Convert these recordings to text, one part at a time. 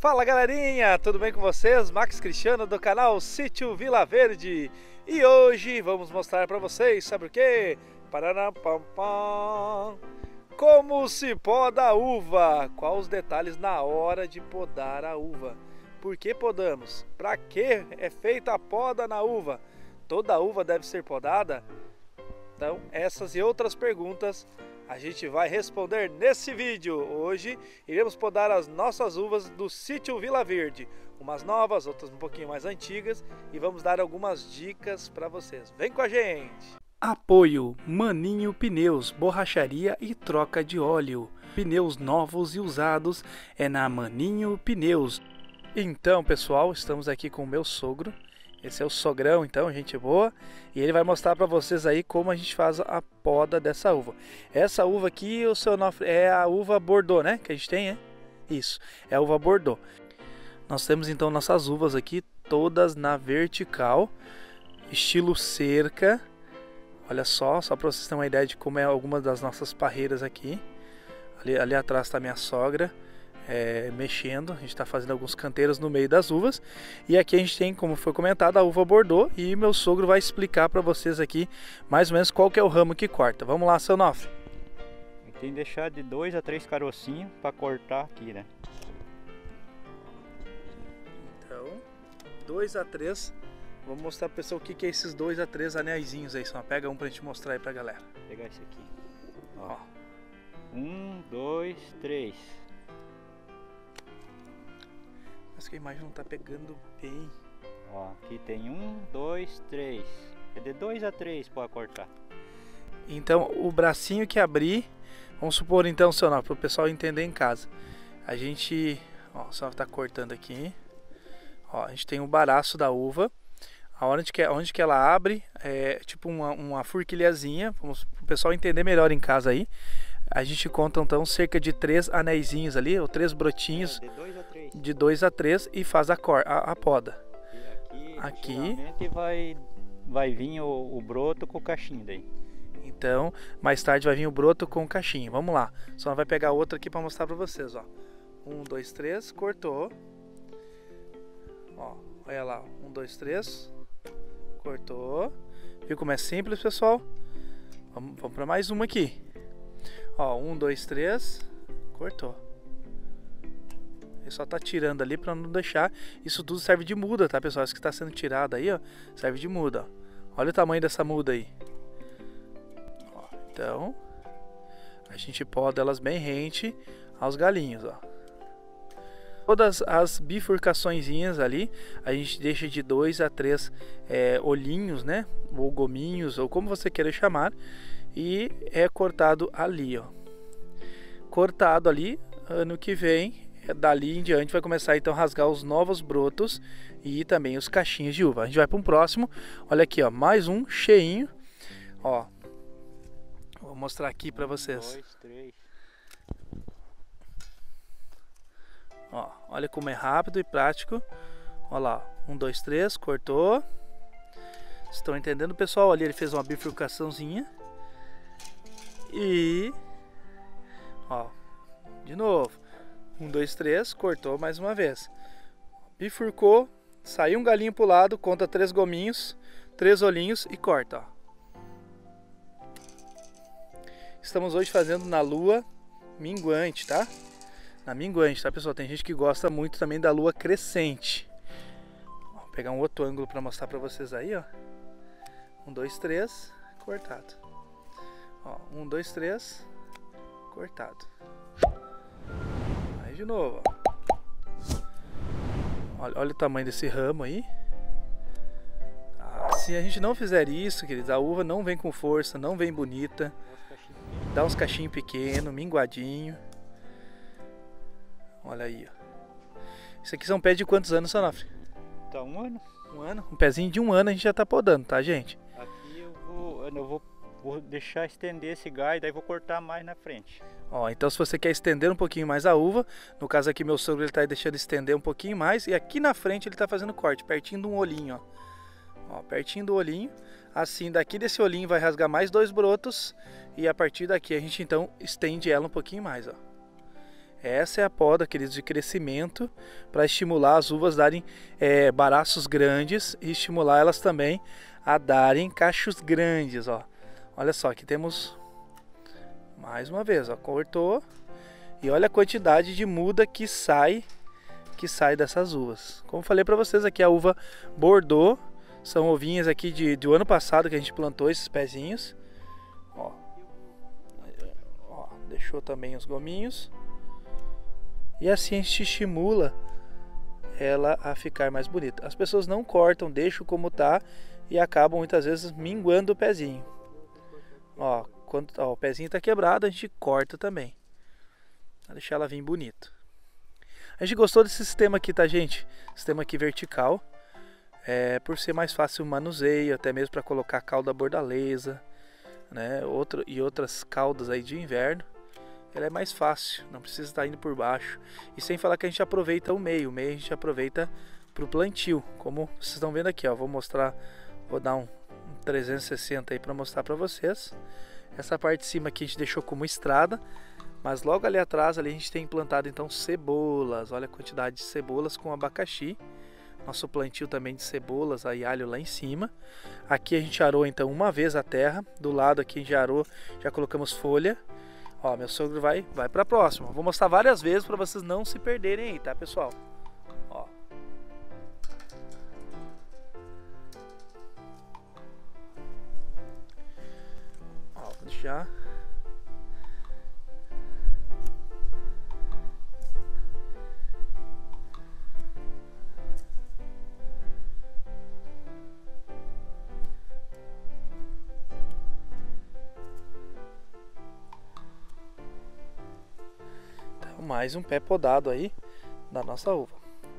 Fala galerinha, tudo bem com vocês? Max Cristiano do canal Sítio Vila Verde e hoje vamos mostrar para vocês, sabe o que? Como se poda a uva? Quais os detalhes na hora de podar a uva? Por que podamos? Para que é feita a poda na uva? Toda uva deve ser podada? Então, essas e outras perguntas a gente vai responder nesse vídeo. Hoje iremos podar as nossas uvas do sítio Vila Verde, umas novas, outras um pouquinho mais antigas e vamos dar algumas dicas para vocês. Vem com a gente! Apoio Maninho Pneus, borracharia e troca de óleo. Pneus novos e usados é na Maninho Pneus. Então, pessoal, estamos aqui com o meu sogro. Esse é o sogrão, então, gente boa. E ele vai mostrar para vocês aí como a gente faz a poda dessa uva. Essa uva aqui, o seu nome é a uva Bordeaux, né? Que a gente tem, é? Isso, é a uva Bordeaux. Nós temos então nossas uvas aqui todas na vertical, estilo cerca. Olha só, só para vocês terem uma ideia de como é alguma das nossas parreiras aqui. Ali, ali atrás está minha sogra é, mexendo. A gente está fazendo alguns canteiros no meio das uvas. E aqui a gente tem, como foi comentado, a uva Bordeaux. E meu sogro vai explicar para vocês aqui mais ou menos qual que é o ramo que corta. Vamos lá, seu Nofre. Tem que deixar de dois a três carocinhos para cortar aqui, né? Então, dois a três. Vamos mostrar para pessoal o que, que é esses dois a três anéisinhos aí. Só pega um para a gente mostrar aí para galera. Vou pegar esse aqui. Ó. Um, dois, três. Acho que a imagem não tá pegando bem. Ó, aqui tem um, dois, três. É de dois a três pode cortar. Então, o bracinho que abrir, vamos supor então, senhor, para o pessoal entender em casa. A gente, ó, o senhor tá cortando aqui. Ó, a gente tem o baraço da uva. Onde que, onde que ela abre, é tipo uma, uma furquilhazinha, vamos o pessoal entender melhor em casa aí. A gente conta então cerca de três anéisinhos ali, ou três brotinhos de dois de dois a três e faz a, cor, a, a poda. aqui, aqui vai, vai vir o, o, broto com o cachinho daí. Então, mais tarde vai vir o broto com o cachinho. Vamos lá. Só vai pegar outro aqui para mostrar para vocês, ó. Um, dois, três, cortou. Ó, olha lá, um, dois, três, cortou. Viu como é simples, pessoal? Vamos, vamos para mais uma aqui. Ó, um, dois, três, cortou. Ele só tá tirando ali para não deixar. Isso tudo serve de muda, tá, pessoal? Isso que está sendo tirado aí, ó, serve de muda. Ó. Olha o tamanho dessa muda aí. Ó, então, a gente poda elas bem rente aos galinhos, ó. Todas as bifurcações ali, a gente deixa de dois a três é, olhinhos, né? Ou gominhos, ou como você queira chamar e é cortado ali, ó. Cortado ali, ano que vem, dali em diante vai começar então a rasgar os novos brotos e também os cachinhos de uva. A gente vai para um próximo. Olha aqui, ó, mais um cheinho. Ó. Vou mostrar aqui para vocês. Dois, três. Ó, olha como é rápido e prático. Olha lá, um, dois, três, cortou. Estão entendendo, pessoal? Ali ele fez uma bifurcaçãozinha. E. Ó. De novo. Um, dois, três. Cortou mais uma vez. Bifurcou. Saiu um galinho pro lado. Conta três gominhos. Três olhinhos e corta. Ó. Estamos hoje fazendo na lua minguante, tá? Na minguante, tá, pessoal? Tem gente que gosta muito também da lua crescente. Vou pegar um outro ângulo para mostrar para vocês aí, ó. Um, dois, três. Cortado. Ó, um, dois, três, cortado. De novo. Olha, olha o tamanho desse ramo aí. Ah, se a gente não fizer isso, queridos, a uva não vem com força, não vem bonita. Dá uns cachinhos pequenos, minguadinho. Olha aí, ó. Isso aqui são pés de quantos anos, Sanofre? Tá um ano. Um ano? Um pezinho de um ano a gente já tá podando, tá, gente? Aqui eu vou, eu vou vou deixar estender esse gás, daí vou cortar mais na frente. Ó, então se você quer estender um pouquinho mais a uva, no caso aqui meu sogro ele tá deixando estender um pouquinho mais e aqui na frente ele tá fazendo corte, pertinho de um olhinho, ó. ó. pertinho do olhinho. Assim, daqui desse olhinho vai rasgar mais dois brotos e a partir daqui a gente então estende ela um pouquinho mais, ó. Essa é a poda, queridos, de crescimento para estimular as uvas darem é, baraços grandes e estimular elas também a darem cachos grandes, ó. Olha só, aqui temos mais uma vez, ó, cortou e olha a quantidade de muda que sai que sai dessas uvas. Como falei para vocês aqui a uva Bordeaux são ovinhas aqui de, do ano passado que a gente plantou esses pezinhos. Ó. Ó, deixou também os gominhos. E assim a gente estimula ela a ficar mais bonita. As pessoas não cortam, deixam como tá e acabam muitas vezes minguando o pezinho. Ó, quando ó, o pezinho está quebrado, a gente corta também. Pra deixar ela vir bonito. A gente gostou desse sistema aqui, tá, gente? Sistema aqui vertical. É, por ser mais fácil o manuseio, até mesmo para colocar calda bordaleza, né? Outro, e outras caldas aí de inverno. Ela é mais fácil, não precisa estar indo por baixo. E sem falar que a gente aproveita o meio. O meio a gente aproveita para o plantio. Como vocês estão vendo aqui, ó. Vou mostrar Vou dar um 360 aí para mostrar para vocês. Essa parte de cima aqui a gente deixou como estrada, mas logo ali atrás ali a gente tem plantado então cebolas. Olha a quantidade de cebolas com abacaxi. Nosso plantio também de cebolas, aí alho lá em cima. Aqui a gente arou então uma vez a terra. Do lado aqui a gente arou, já colocamos folha. Ó, meu sogro vai, vai para a próxima. Vou mostrar várias vezes para vocês não se perderem aí, tá, pessoal? Então, mais um pé podado aí da nossa uva.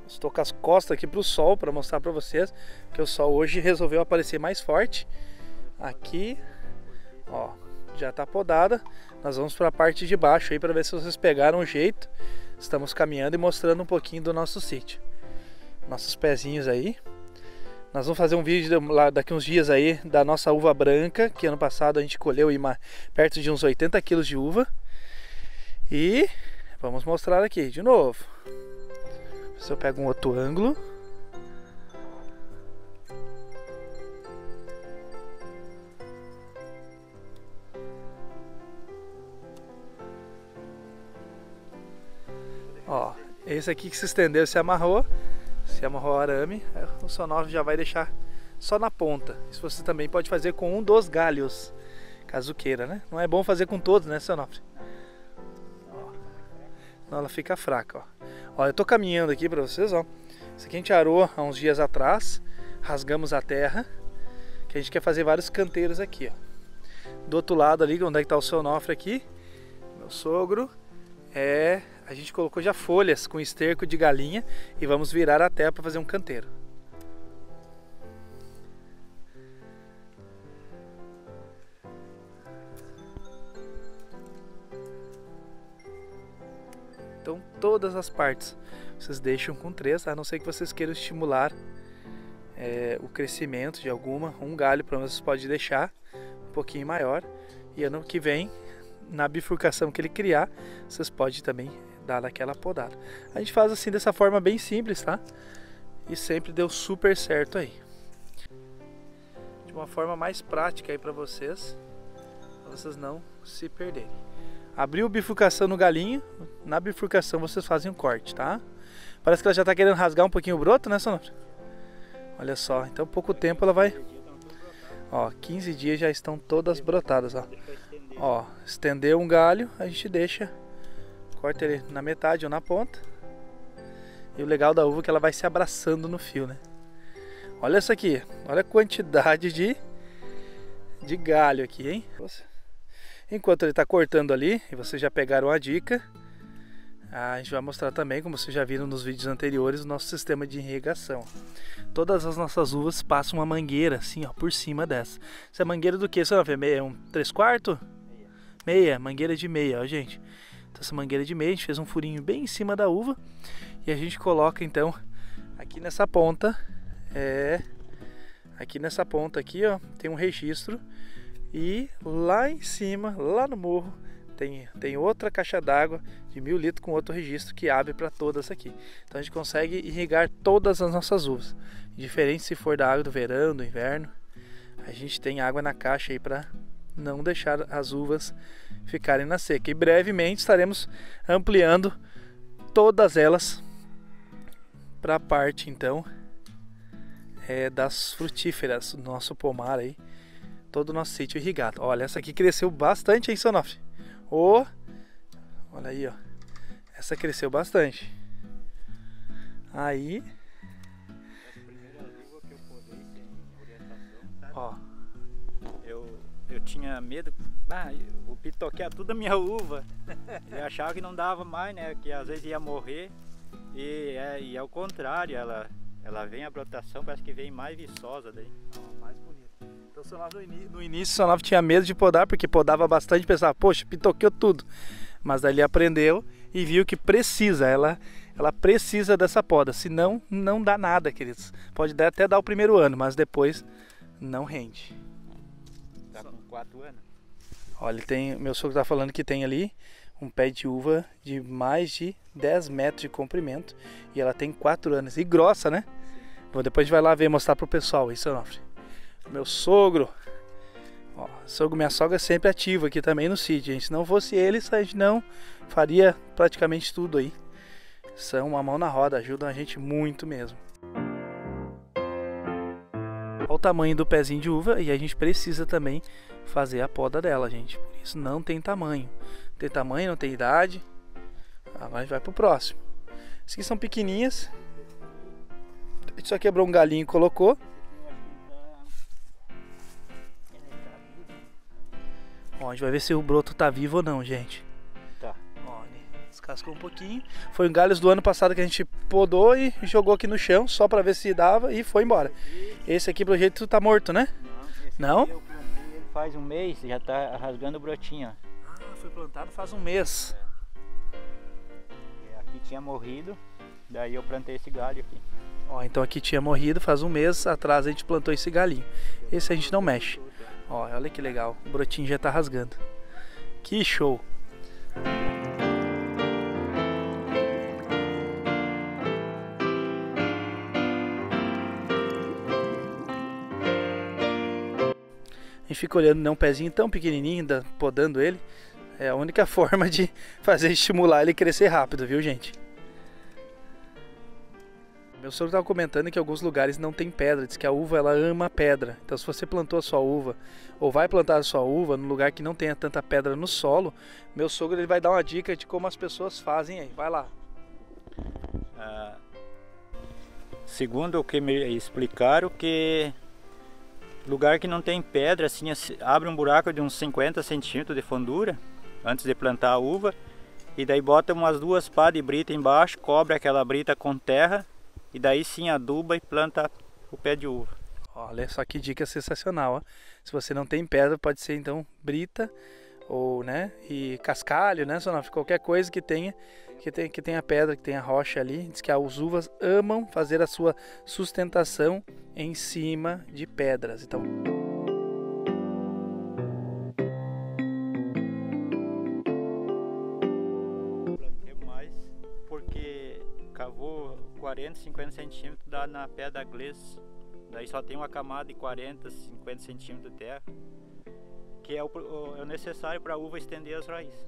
Estou com as costas aqui para o sol para mostrar para vocês que o sol hoje resolveu aparecer mais forte. Aqui, ó, já está podada. Nós vamos para a parte de baixo aí para ver se vocês pegaram o jeito. Estamos caminhando e mostrando um pouquinho do nosso sítio. Nossos pezinhos aí. Nós vamos fazer um vídeo lá daqui uns dias aí da nossa uva branca, que ano passado a gente colheu perto de uns 80 quilos de uva. E vamos mostrar aqui de novo. Se eu pego um outro ângulo. Esse aqui que se estendeu se amarrou, se amarrou o arame, é, o sonófilo já vai deixar só na ponta. Isso você também pode fazer com um dos galhos, caso queira, né? Não é bom fazer com todos, né, sonófilo? Senão ela fica fraca, ó. Ó, eu tô caminhando aqui para vocês, ó. Isso aqui a gente arou há uns dias atrás, rasgamos a terra, que a gente quer fazer vários canteiros aqui, ó. Do outro lado ali, onde é que tá o seu Nofre aqui, meu sogro, é a gente colocou já folhas com esterco de galinha e vamos virar a terra para fazer um canteiro. Então todas as partes vocês deixam com três, a não ser que vocês queiram estimular é, o crescimento de alguma. Um galho para vocês pode deixar um pouquinho maior e ano que vem na bifurcação que ele criar, vocês podem também dar aquela podada. A gente faz assim dessa forma bem simples, tá? E sempre deu super certo aí. De uma forma mais prática aí para vocês, pra vocês não se perderem. Abriu bifurcação no galinho, na bifurcação vocês fazem um corte, tá? Parece que ela já tá querendo rasgar um pouquinho o broto, né, Sonora? Olha só, então pouco tempo ela vai... Ó, 15 dias já estão todas brotadas, ó. Ó, estendeu um galho, a gente deixa Corta ele na metade ou na ponta. E o legal da uva é que ela vai se abraçando no fio, né? Olha isso aqui. Olha a quantidade de, de galho aqui, hein? Enquanto ele está cortando ali, e vocês já pegaram a dica, a gente vai mostrar também, como vocês já viram nos vídeos anteriores, o nosso sistema de irrigação. Todas as nossas uvas passam uma mangueira assim, ó, por cima dessa. Essa é mangueira do que? Você não vê? Meia? Um 3 quartos? Meia. meia, mangueira de meia, ó, gente. Então, essa mangueira de meia, a gente fez um furinho bem em cima da uva e a gente coloca então aqui nessa ponta, é, aqui nessa ponta aqui, ó, tem um registro e lá em cima, lá no morro, tem, tem outra caixa d'água de mil litros com outro registro que abre para todas aqui. Então a gente consegue irrigar todas as nossas uvas. Diferente se for da água do verão, do inverno, a gente tem água na caixa aí para não deixar as uvas ficarem na seca. E brevemente estaremos ampliando todas elas para a parte então é, das frutíferas do nosso pomar aí, todo o nosso sítio irrigado. Olha, essa aqui cresceu bastante, hein, Sonoff? Oh, olha aí, ó. Essa cresceu bastante. Aí. Ó. Eu, tinha medo. Ah, o pitoquear tudo a minha uva. Eu achava que não dava mais, né? Que às vezes ia morrer. E é, e é o contrário, ela, ela vem a brotação, parece que vem mais viçosa daí. mais bonita. Então no, no início o Sonov tinha medo de podar, porque podava bastante, pensava, poxa, pitoqueou tudo. Mas ele aprendeu e viu que precisa, ela, ela precisa dessa poda, senão não dá nada, queridos. Pode até dar o primeiro ano, mas depois não rende. Tá com 4 anos. Olha, tem, meu sogro está falando que tem ali um pé de uva de mais de 10 metros de comprimento e ela tem 4 anos e grossa, né? Bom, depois a gente vai lá ver mostrar pro pessoal isso, Onofre. Meu sogro, ó, sogro, minha sogra é sempre ativa aqui também no sítio, gente. Se não fosse eles, a gente não faria praticamente tudo aí. São uma mão na roda, ajudam a gente muito mesmo. Tamanho do pezinho de uva e a gente precisa também fazer a poda dela, gente. Por isso não tem tamanho tem tamanho, não tem idade. A gente vai pro próximo. Esses aqui são pequenininhas. A gente só quebrou um galinho e colocou. Ó, a gente vai ver se o broto tá vivo ou não, gente. Tá. Ó, descascou um pouquinho. Foi um galhos do ano passado que a gente podou e jogou aqui no chão, só pra ver se dava e foi embora. Esse aqui, pelo jeito, tá morto, né? Não? não? faz um mês, já tá rasgando o brotinho, ó foi plantado faz um mês. É. Aqui tinha morrido, daí eu plantei esse galho aqui. Ó, então aqui tinha morrido, faz um mês atrás a gente plantou esse galinho. Esse a gente não mexe. Ó, olha que legal, o brotinho já tá rasgando. Que show! Gente fica olhando né, um pezinho tão pequenininho, podando ele. É a única forma de fazer estimular ele crescer rápido, viu, gente? Meu sogro estava comentando que alguns lugares não tem pedra, diz que a uva ela ama pedra. Então se você plantou a sua uva ou vai plantar a sua uva num lugar que não tenha tanta pedra no solo, meu sogro ele vai dar uma dica de como as pessoas fazem aí. Vai lá. Ah, segundo o que me explicaram que lugar que não tem pedra, assim, abre um buraco de uns 50 centímetros de fundura antes de plantar a uva. E daí bota umas duas pás de brita embaixo, cobre aquela brita com terra e daí sim aduba e planta o pé de uva. Olha só que dica sensacional, ó. Se você não tem pedra, pode ser então brita ou, né, e cascalho, né, Sonoff, qualquer coisa que tenha que tenha que tenha pedra, que tenha rocha ali. Diz que as uvas amam fazer a sua sustentação em cima de pedras. Então, porque cavou 40, 50 centímetros dá na pedra glês. Daí só tem uma camada de 40, 50 centímetros de terra, que é o, é o necessário para a uva estender as raízes.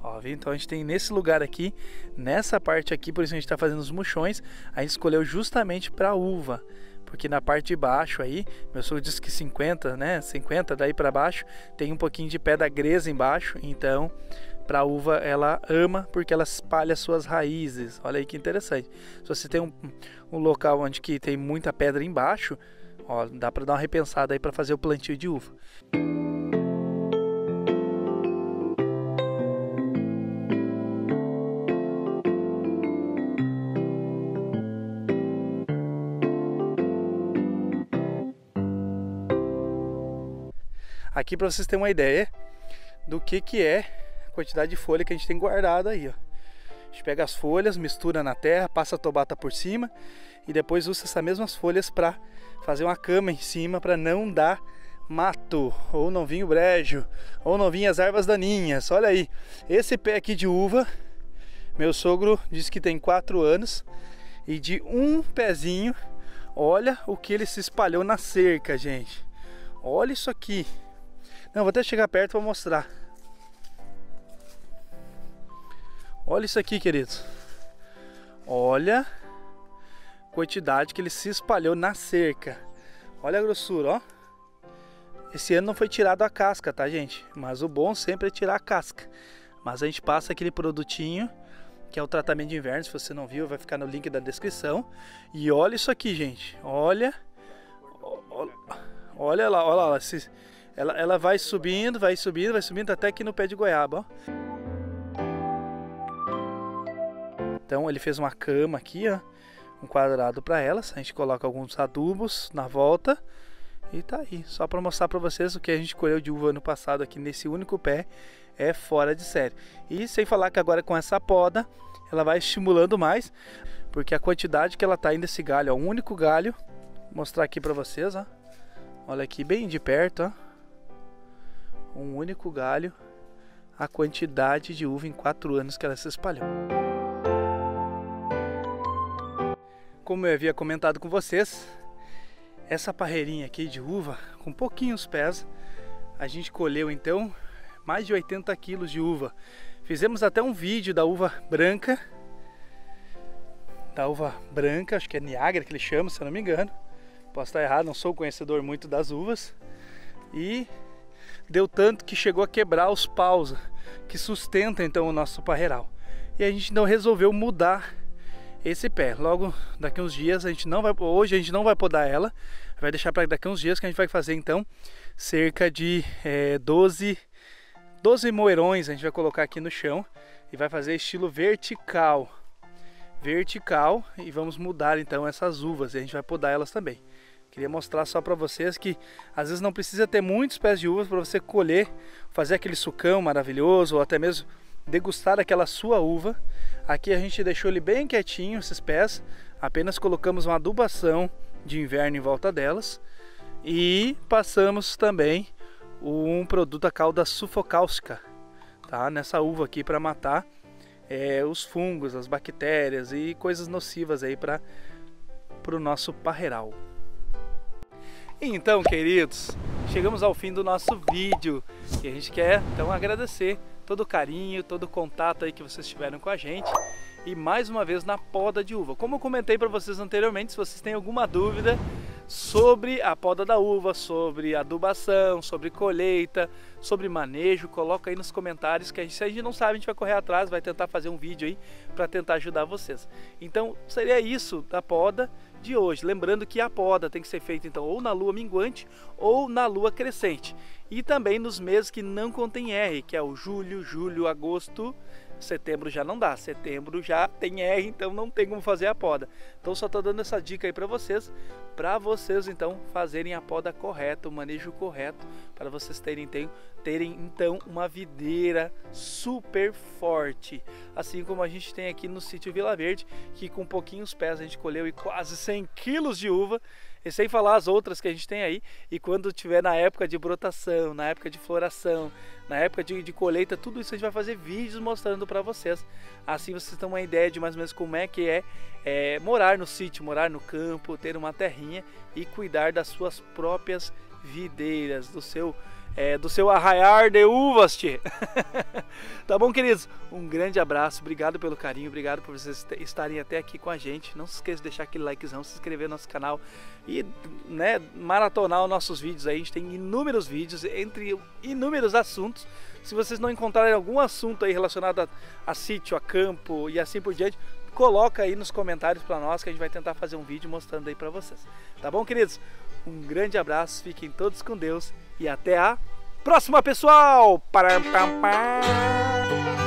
Ó, viu? Então a gente tem nesse lugar aqui, nessa parte aqui, por isso a gente está fazendo os muxões, a gente escolheu justamente para uva. Porque na parte de baixo aí, meu sogro disse que 50, né? 50 daí para baixo, tem um pouquinho de pedra gresa embaixo, então para uva ela ama porque ela espalha suas raízes. Olha aí que interessante. Se você tem um, um local onde que tem muita pedra embaixo, ó, dá para dar uma repensada aí para fazer o plantio de uva. Aqui para vocês terem uma ideia do que, que é a quantidade de folha que a gente tem guardada aí. Ó. A gente pega as folhas, mistura na terra, passa a tobata por cima e depois usa essas mesmas folhas para fazer uma cama em cima para não dar mato, ou não vinho brejo, ou não vinha as ervas daninhas. Olha aí, esse pé aqui de uva Meu sogro disse que tem quatro anos e de um pezinho, olha o que ele se espalhou na cerca, gente. Olha isso aqui. Não, vou até chegar perto para mostrar. Olha isso aqui, queridos. Olha a quantidade que ele se espalhou na cerca. Olha a grossura, ó. Esse ano não foi tirado a casca, tá, gente? Mas o bom sempre é tirar a casca. Mas a gente passa aquele produtinho que é o tratamento de inverno. Se você não viu, vai ficar no link da descrição. E olha isso aqui, gente. Olha. Olha lá, olha lá. Ela, ela vai subindo, vai subindo, vai subindo até aqui no pé de goiaba, ó. Então ele fez uma cama aqui, ó. Um quadrado para elas. A gente coloca alguns adubos na volta. E tá aí, só para mostrar para vocês o que a gente colheu de uva ano passado aqui nesse único pé é fora de série. E sem falar que agora com essa poda, ela vai estimulando mais, porque a quantidade que ela tá indo esse galho, ó, um único galho, vou mostrar aqui para vocês, ó. Olha aqui bem de perto, ó. Um único galho, a quantidade de uva em quatro anos que ela se espalhou. Como eu havia comentado com vocês, essa parreirinha aqui de uva, com pouquinhos pés, a gente colheu então mais de 80 quilos de uva. Fizemos até um vídeo da uva branca, da uva branca, acho que é Niagara que ele chama, se eu não me engano. Posso estar errado, não sou conhecedor muito das uvas. E deu tanto que chegou a quebrar os paus que sustentam então o nosso parreiral. E a gente então resolveu mudar esse pé. Logo daqui uns dias a gente não vai, hoje a gente não vai podar ela, vai deixar para daqui uns dias que a gente vai fazer então cerca de é, 12 12 moerões a gente vai colocar aqui no chão e vai fazer estilo vertical. Vertical e vamos mudar então essas uvas e a gente vai podar elas também. Queria mostrar só para vocês que às vezes não precisa ter muitos pés de uvas para você colher, fazer aquele sucão maravilhoso ou até mesmo degustar aquela sua uva. Aqui a gente deixou ele bem quietinho, esses pés, apenas colocamos uma adubação de inverno em volta delas e passamos também um produto a cauda sufocáustica, tá? Nessa uva aqui para matar é, os fungos, as bactérias e coisas nocivas aí para o nosso parreiral. Então, queridos, chegamos ao fim do nosso vídeo e a gente quer então agradecer todo o carinho, todo o contato aí que vocês tiveram com a gente e mais uma vez na poda de uva. Como eu comentei para vocês anteriormente, se vocês têm alguma dúvida sobre a poda da uva, sobre adubação, sobre colheita, sobre manejo, coloca aí nos comentários que a gente, se a gente não sabe, a gente vai correr atrás, vai tentar fazer um vídeo aí para tentar ajudar vocês. Então, seria isso da poda de hoje. Lembrando que a poda tem que ser feita então ou na lua minguante ou na lua crescente. E também nos meses que não contém R, que é o julho, julho, agosto, Setembro já não dá, setembro já tem R, então não tem como fazer a poda. Então só estou dando essa dica aí para vocês, para vocês então fazerem a poda correta, o manejo correto, para vocês terem, terem, terem então uma videira super forte. Assim como a gente tem aqui no sítio Vila Verde, que com pouquinhos pés a gente colheu e quase 100 quilos de uva e sem falar as outras que a gente tem aí. E quando tiver na época de brotação, na época de floração, na época de, de colheita, tudo isso a gente vai fazer vídeos mostrando para vocês. Assim vocês têm uma ideia de mais ou menos como é que é, é morar no sítio, morar no campo, ter uma terrinha e cuidar das suas próprias videiras, do seu é, do seu arraiar de uvas, tchê. tá bom, queridos? Um grande abraço, obrigado pelo carinho, obrigado por vocês estarem até aqui com a gente. Não se esqueça de deixar aquele likezão, se inscrever no nosso canal e né, maratonar os nossos vídeos aí. A gente tem inúmeros vídeos, entre inúmeros assuntos. Se vocês não encontrarem algum assunto aí relacionado a, a sítio, a campo e assim por diante, coloca aí nos comentários para nós que a gente vai tentar fazer um vídeo mostrando aí para vocês. Tá bom, queridos? Um grande abraço, fiquem todos com Deus e até a próxima, pessoal! Param, pam, pam.